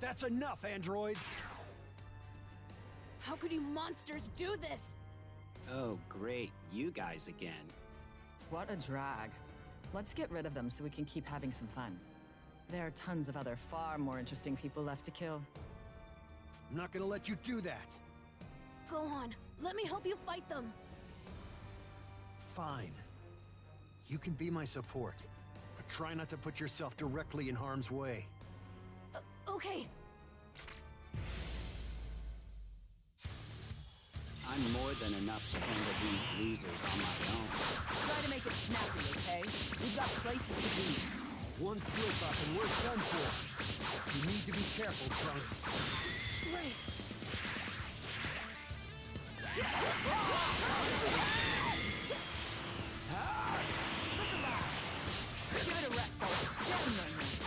That's enough, androids! How could you monsters do this? Oh, great. You guys again. What a drag. Let's get rid of them so we can keep having some fun. There are tons of other far more interesting people left to kill. I'm not gonna let you do that! Go on, let me help you fight them. Fine. You can be my support, but try not to put yourself directly in harm's way. Okay, I'm more than enough to handle these losers on my own. Try to make it snappy, okay? We've got places to be. One slip up and we're done for. You need to be careful, Trunks. right. Give it a rest, all right. Damn your knees.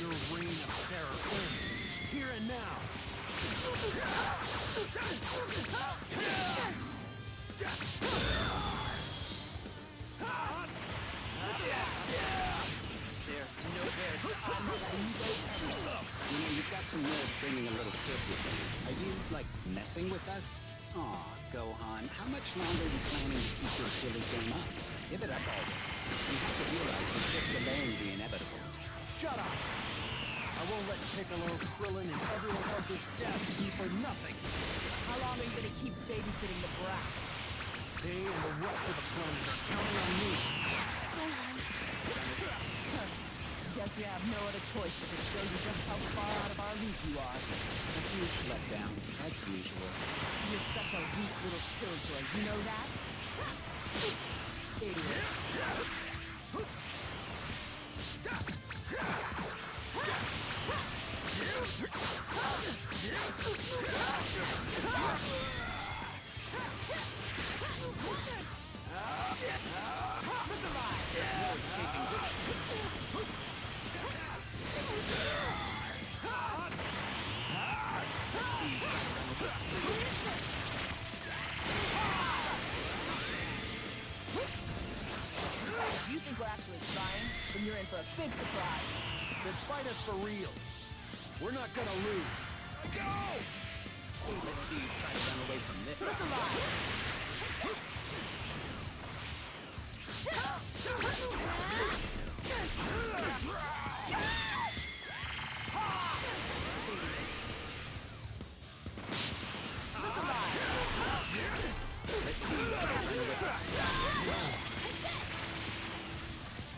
Your reign of terror ends, here and now. You know, you've got some nerve bringing a little with you. Are you, like, messing with us? Gohan, how much longer you planning to keep this silly game up? Give it up. You have to realize you're just delaying the inevitable. Shut up! I won't let Piccolo, Krillin, and everyone else's death be for nothing. How long are you gonna keep babysitting the brat? They and the rest of the planet are counting on me. Guess we have no other choice but to show you just how far out of our league you are. A huge letdown, as usual. You're such a weak little killjoy, you know that? Idiot. If you think we're actually trying, then you're in for a big surprise. Then fight us for real. We're not gonna lose. Go! Let's see you try to run away from this. Look alive!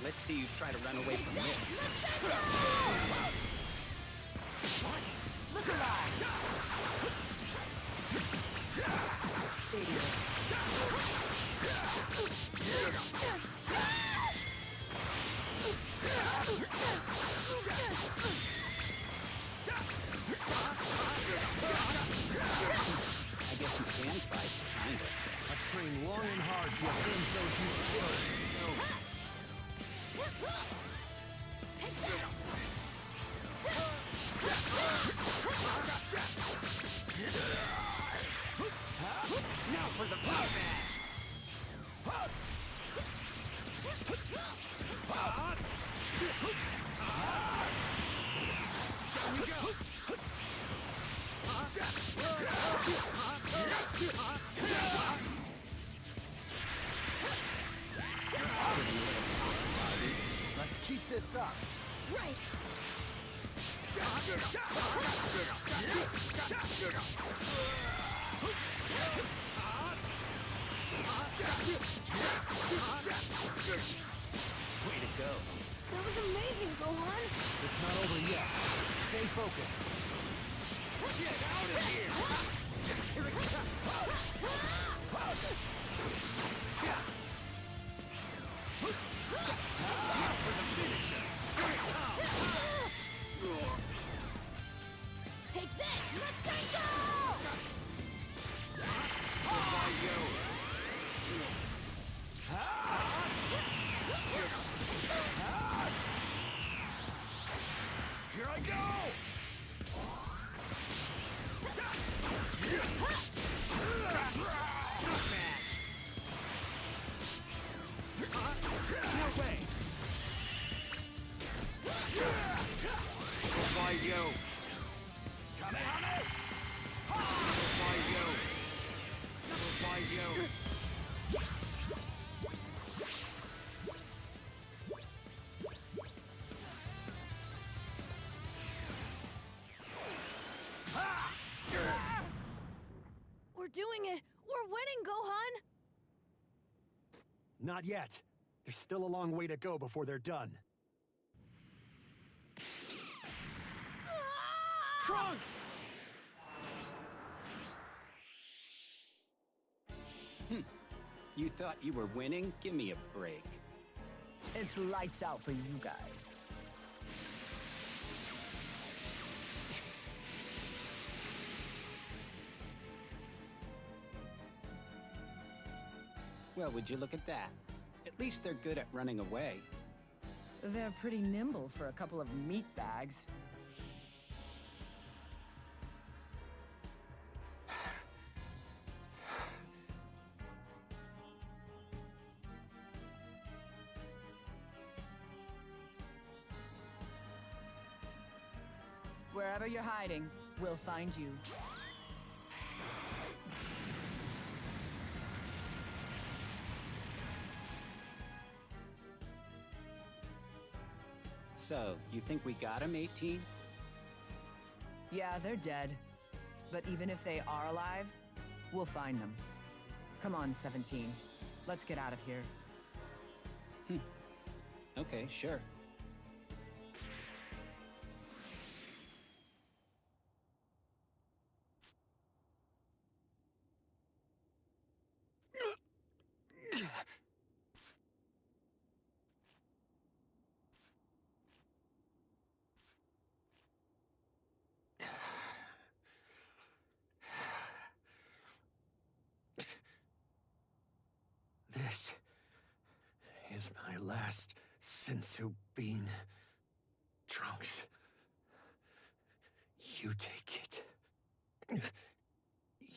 Let's see you try to run away. From this. Look alive! Idiot. And hard to avenge those you You? You! We're doing it! We're winning, Gohan! Not yet. There's still a long way to go before they're done. Trunks! Hmm. You thought you were winning? Give me a break. It's lights out for you guys. Well, would you look at that? At least they're good at running away. They're pretty nimble for a couple of meat bags. Wherever you're hiding, we'll find you. So, you think we got him, 18? Yeah, they're dead. But even if they are alive, we'll find them. Come on, 17. Let's get out of here. Hmm. Okay, sure. This is my last Senzu bean. Trunks. You take it.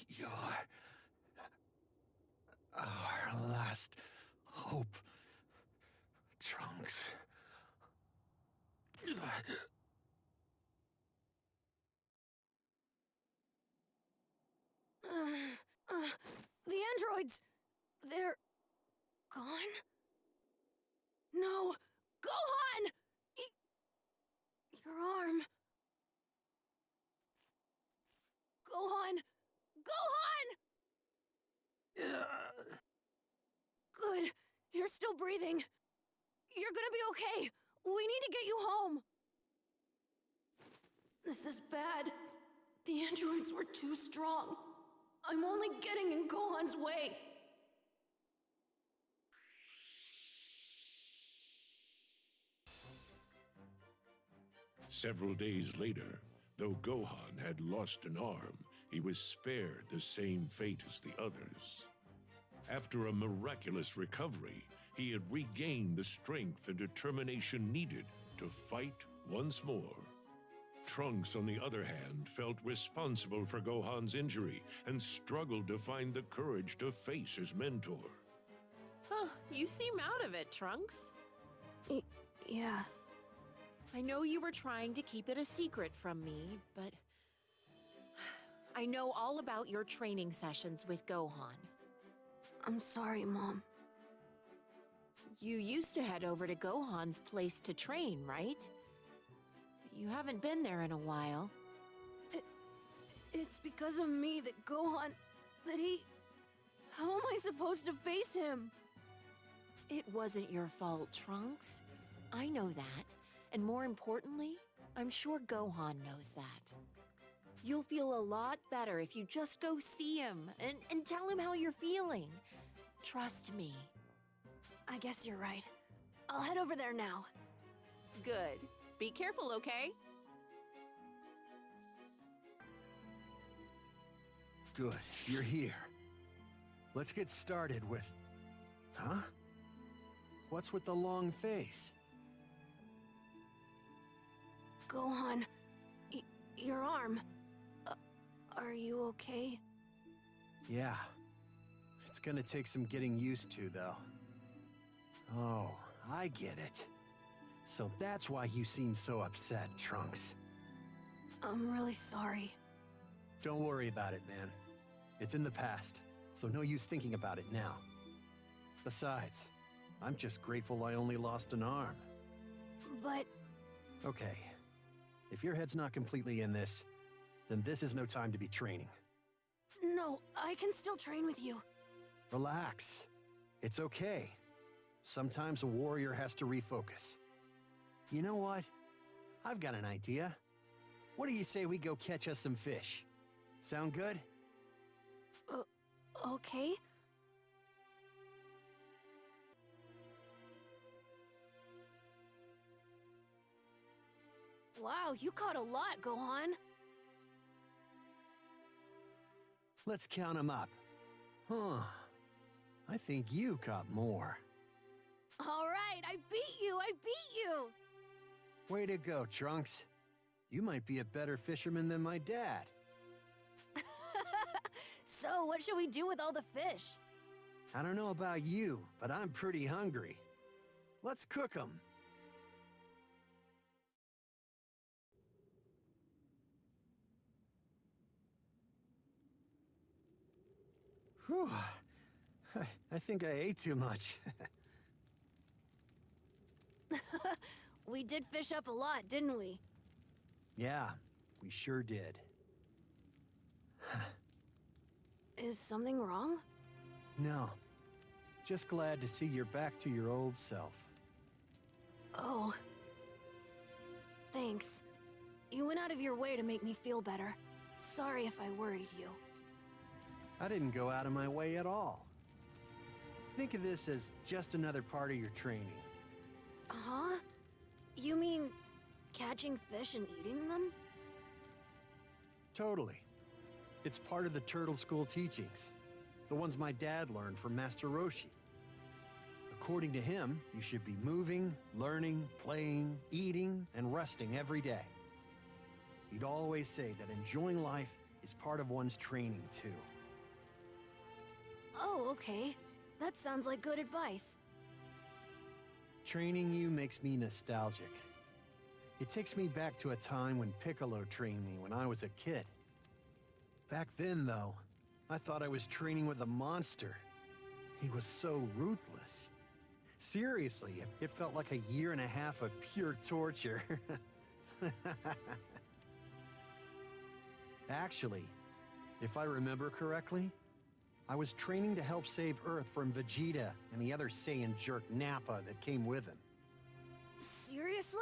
You're our last hope. Trunks. Uh, the androids! They're... gone? No! Gohan! Y- your arm. Gohan! Gohan! Good. You're still breathing. You're gonna be okay. We need to get you home. This is bad. The androids were too strong. I'm only getting in Gohan's way. Several days later, though Gohan had lost an arm, he was spared the same fate as the others. After a miraculous recovery, he had regained the strength and determination needed to fight once more. Trunks, on the other hand, felt responsible for Gohan's injury and struggled to find the courage to face his mentor. Huh, you seem out of it, Trunks. Y- yeah. I know you were trying to keep it a secret from me, but. I know all about your training sessions with Gohan. I'm sorry, Mom. You used to head over to Gohan's place to train, right? You haven't been there in a while. It's because of me that Gohan. that he. How am I supposed to face him? It wasn't your fault, Trunks. I know that. And more importantly, I'm sure Gohan knows that. You'll feel a lot better if you just go see him and, and tell him how you're feeling. Trust me. I guess you're right. I'll head over there now. Good. Be careful, okay? Good, you're here. Let's get started with. Huh? What's with the long face? Gohan. Y- your arm. Uh, are you okay? Yeah. It's gonna take some getting used to, though. Oh, I get it. So that's why you seem so upset, Trunks. I'm really sorry. Don't worry about it, man. It's in the past, so no use thinking about it now. Besides, I'm just grateful I only lost an arm. But Okay. If your head's not completely in this, then this is no time to be training. no, I can still train with you. Relax. It's okay. Sometimes a warrior has to refocus. You know what? I've got an idea. What do you say we go catch us some fish? Sound good? Uh, okay? Wow, you caught a lot, Gohan. Let's count them up. Huh. I think you caught more. All right, I beat you, I beat you! Way to go, Trunks. You might be a better fisherman than my dad. So, what should we do with all the fish? I don't know about you, but I'm pretty hungry. Let's cook 'em. Whew. I, I think I ate too much. We did fish up a lot, didn't we? yeah, we sure did. Is something wrong? No. Just glad to see you're back to your old self. Oh. Thanks. You went out of your way to make me feel better. Sorry if I worried you. I didn't go out of my way at all. Think of this as just another part of your training. Huh? You mean catching fish and eating them? Totally. It's part of the Turtle School teachings. The ones my dad learned from Master Roshi. According to him, you should be moving, learning, playing, eating, and resting every day. He'd always say that enjoying life is part of one's training, too. Oh, okay. That sounds like good advice. Training you makes me nostalgic. It takes me back to a time when Piccolo trained me when I was a kid. Back then, though, I thought I was training with a monster. He was so ruthless. Seriously, it, felt like a year and a half of pure torture. Actually, if I remember correctly, I was training to help save Earth from Vegeta and the other Saiyan jerk Nappa that came with him. Seriously?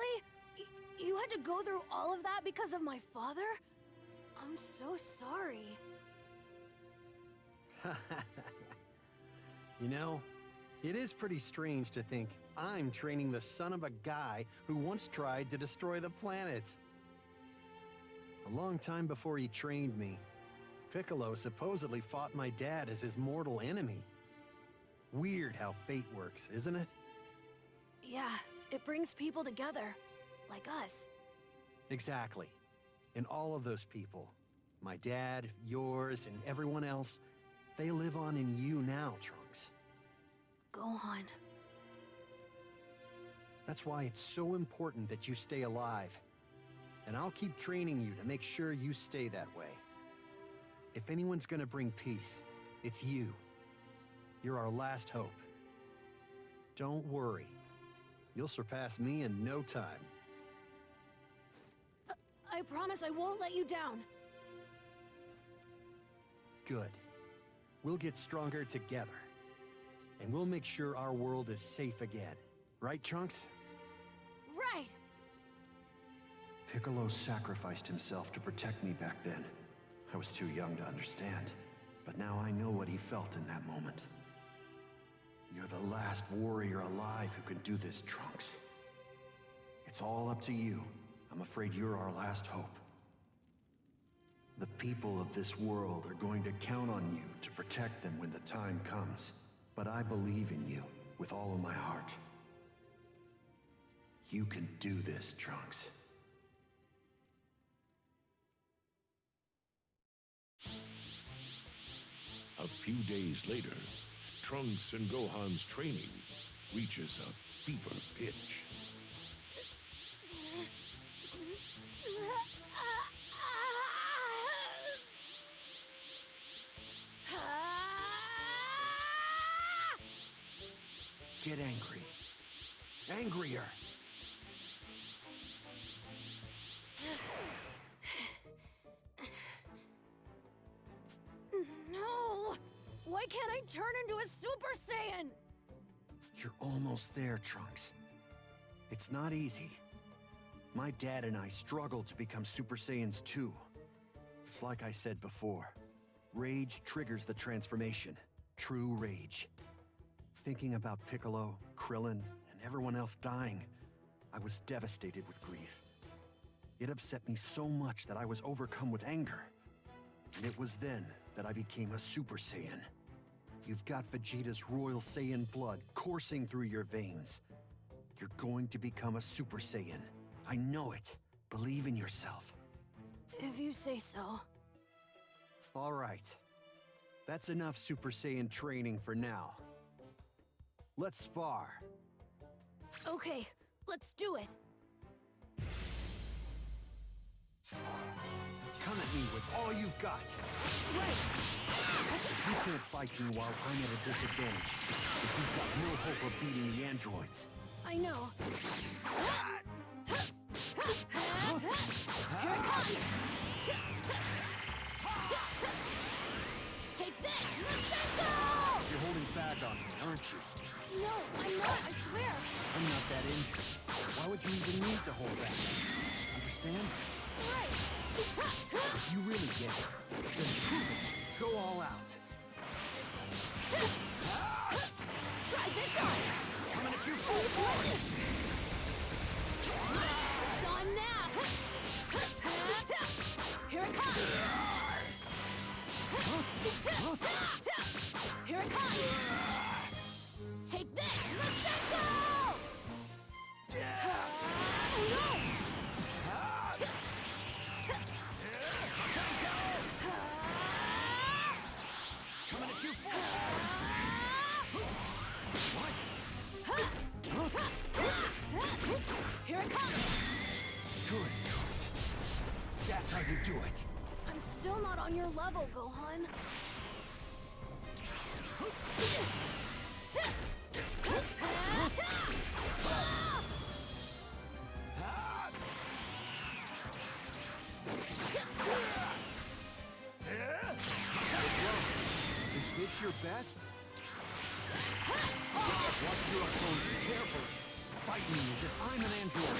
Y- you had to go through all of that because of my father? I'm so sorry. you know, it is pretty strange to think I'm training the son of a guy who once tried to destroy the planet. A long time before he trained me, Piccolo supposedly fought my dad as his mortal enemy. Weird how fate works, isn't it? Yeah, it brings people together. Like us. Exactly. And all of those people, my dad, yours, and everyone else, they live on in you now, Trunks. Gohan. That's why it's so important that you stay alive. And I'll keep training you to make sure you stay that way. If anyone's gonna bring peace, it's you. You're our last hope. Don't worry. You'll surpass me in no time. I promise I won't let you down. Good. We'll get stronger together. And we'll make sure our world is safe again. Right, Trunks? Right! Piccolo sacrificed himself to protect me back then. I was too young to understand, but now I know what he felt in that moment. You're the last warrior alive who can do this, Trunks. It's all up to you. I'm afraid you're our last hope. The people of this world are going to count on you to protect them when the time comes. But I believe in you with all of my heart. You can do this, Trunks. A few days later, Trunks and Gohan's training reaches a fever pitch. Get angry. Angrier. Why can't I turn into a Super Saiyan? You're almost there, Trunks. It's not easy. My dad and I struggled to become Super Saiyans too. It's like I said before. Rage triggers the transformation. True rage. Thinking about Piccolo, Krillin, and everyone else dying, I was devastated with grief. It upset me so much that I was overcome with anger. And it was then that I became a Super Saiyan. You've got Vegeta's Royal Saiyan blood coursing through your veins. You're going to become a Super Saiyan. I know it. Believe in yourself. If you say so. All right. That's enough Super Saiyan training for now. Let's spar. Okay, let's do it. Come at me with all you've got. Right. You can't fight me while I'm at a disadvantage, if you've got no hope of beating the androids, I know. Here it comes! Take this! Masenko! you're holding back on me, aren't you? No, I'm not, I swear. I'm not that injured. Why would you even need to hold back? Understand? Right. If you really get it, then prove it. Go all out. Try this on! Coming at you full force! It's on now! Here it comes! Here it comes! Take this! That's how you do it. I'm still not on your level, Gohan. Is this your best? Watch your opponent carefully. Fight me as if I'm an android.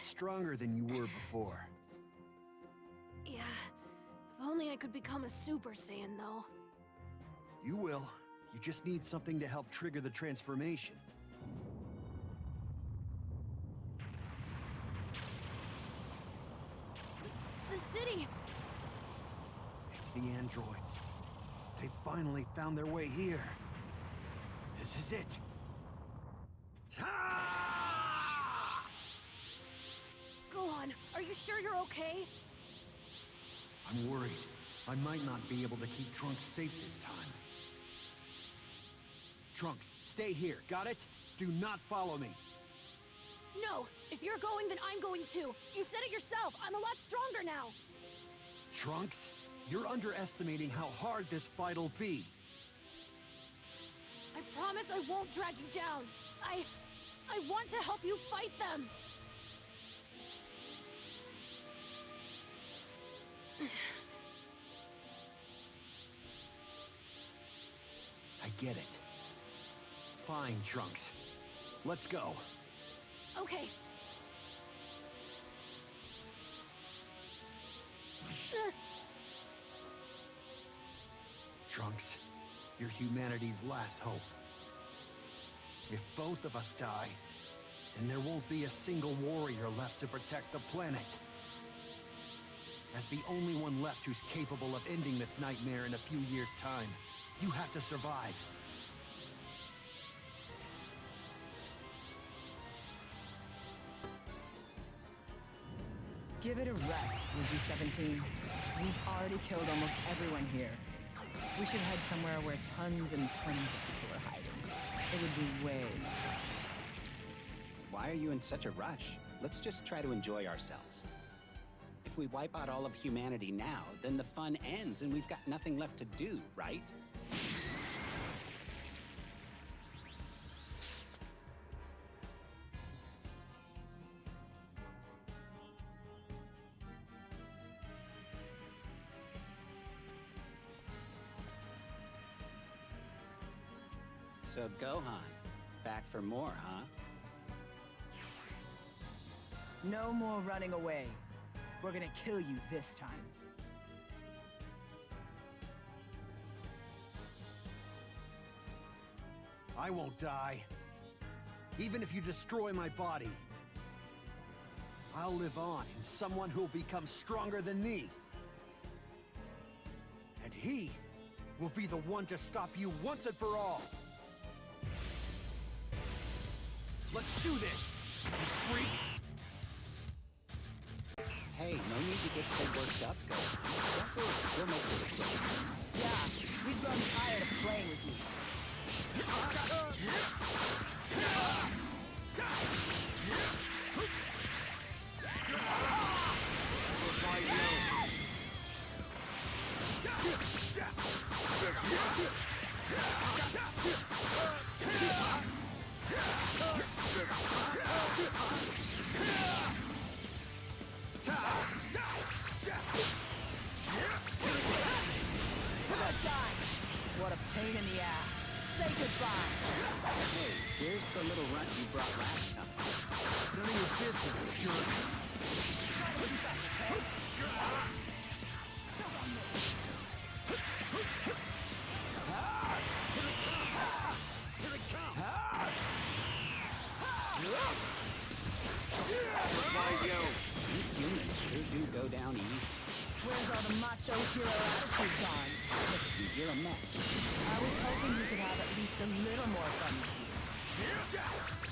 lot stronger than you were before. Yeah. If only I could become a Super Saiyan, though. You will. You just need something to help trigger the transformation. The city! It's the androids. They finally found their way here. This is it. Okay? I'm worried. I might not be able to keep Trunks safe this time. Trunks, stay here, got it? Do not follow me. No! If you're going, then I'm going too! You said it yourself! I'm a lot stronger now! Trunks, you're underestimating how hard this fight'll be. I promise I won't drag you down. I. I want to help you fight them. I get it. Fine, Trunks. Let's go. Okay. Trunks, you're humanity's last hope. If both of us die, then there won't be a single warrior left to protect the planet. As the only one left who's capable of ending this nightmare in a few years' time, you have to survive. Give it a rest, would you, 17? We've already killed almost everyone here. We should head somewhere where tons and tons of people are hiding. It would be way Why are you in such a rush? Let's just try to enjoy ourselves. If we wipe out all of humanity now, then the fun ends and we've got nothing left to do, right? So Gohan, back for more, huh? No more running away. We're gonna kill you this time. I won't die. Even if you destroy my body. I'll live on in someone who'll become stronger than me. And he will be the one to stop you once and for all. Let's do this, you freaks! No need to get so worked up, Gohan. Don't worry, we'll make this quick. Yeah, we've grown tired of playing with you. You.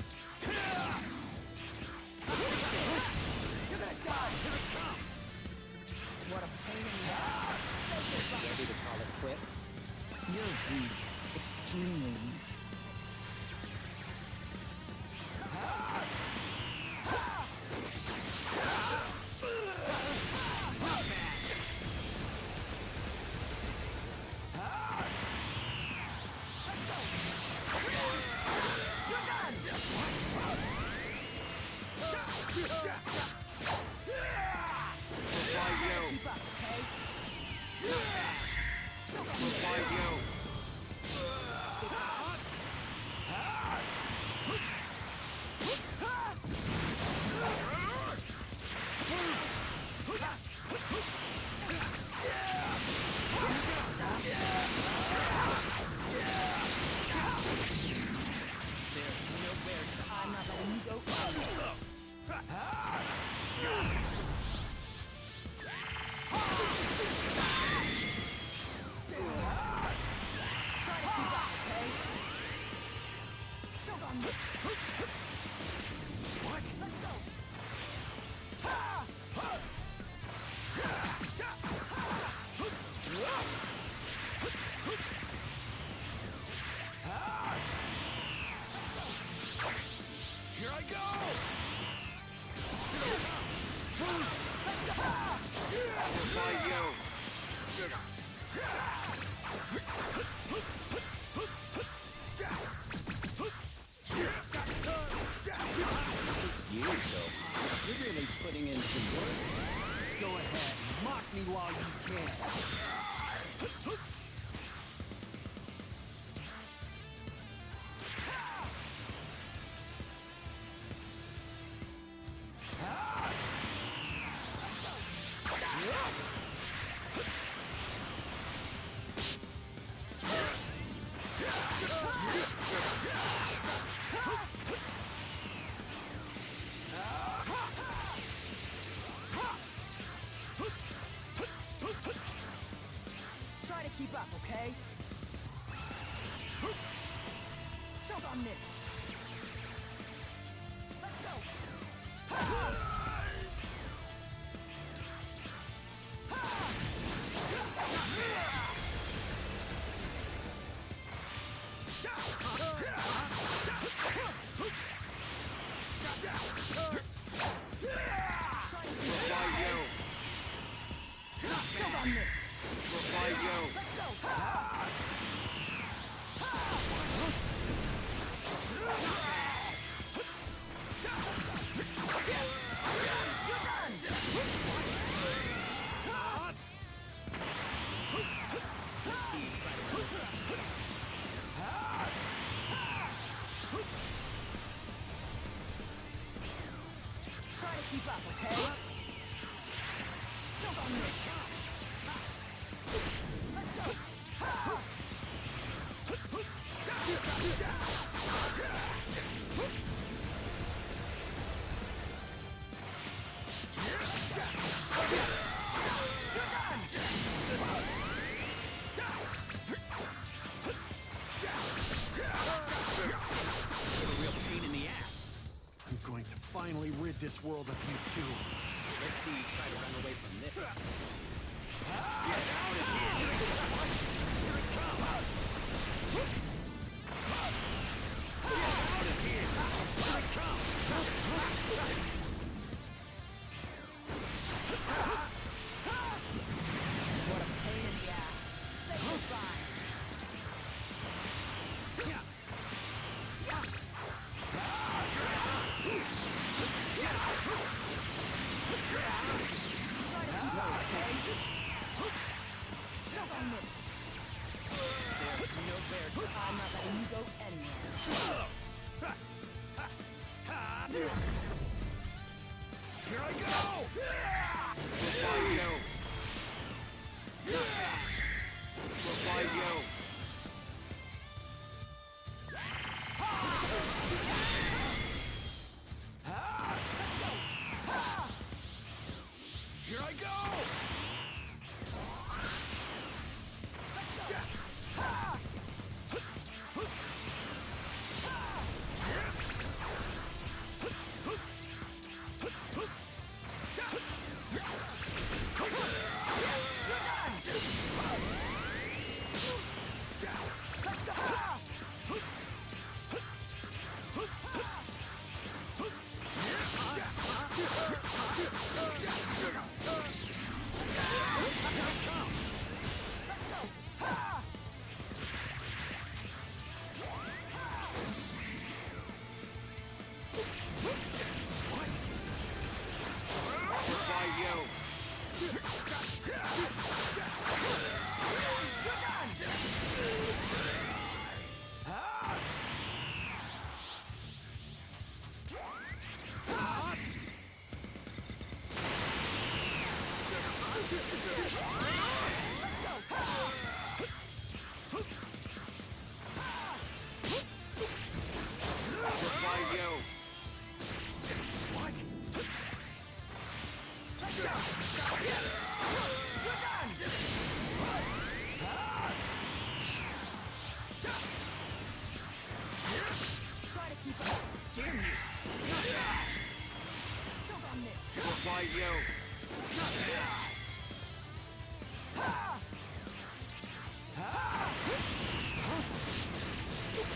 world of you two. Let's see you try to run away from this. Get out of here!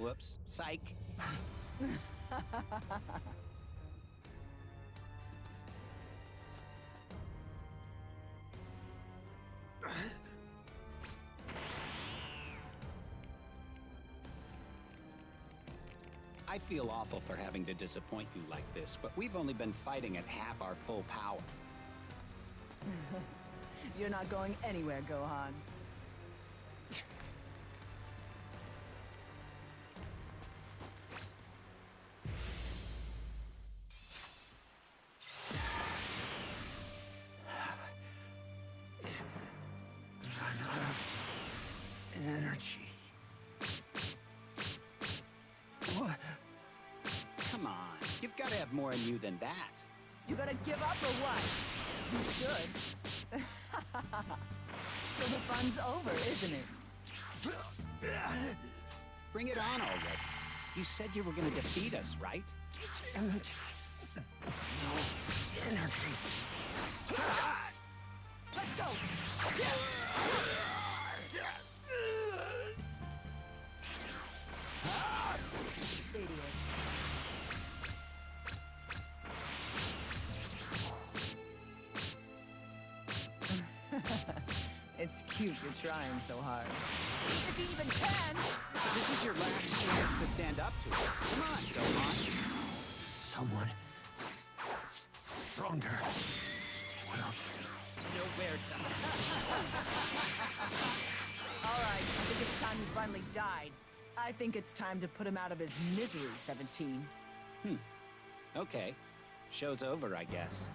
Whoops. Psych. I feel awful for having to disappoint you like this, but we've only been fighting at half our full power. You're not going anywhere, Gohan. Have more in you than that. You gonna give up or what? You should. so the fun's over, isn't it? Bring it on already. You said you were gonna defeat us, right? Damn. No energy. Let's go! Trying so hard. If you even can! This is your last chance to stand up to us. Come on, Gohan. Someone stronger will Nowhere to All right, I think it's time he finally died. I think it's time to put him out of his misery, 17. Hmm. Okay. Show's over, I guess.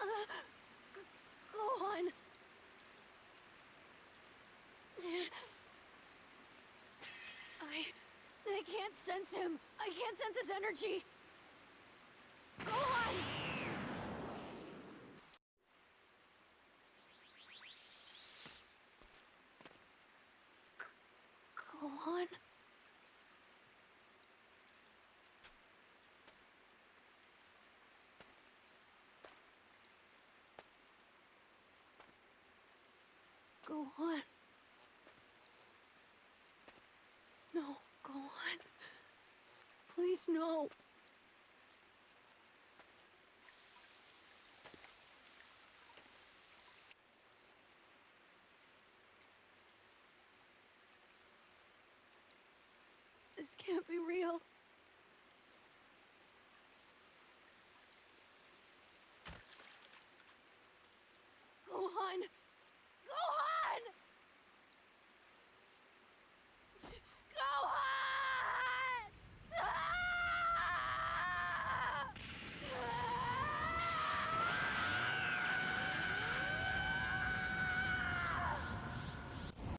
Uh, Gohan. I. I can't sense him. I can't sense his energy. Gohan! G- Gohan? Gohan. No, Gohan. Please, no.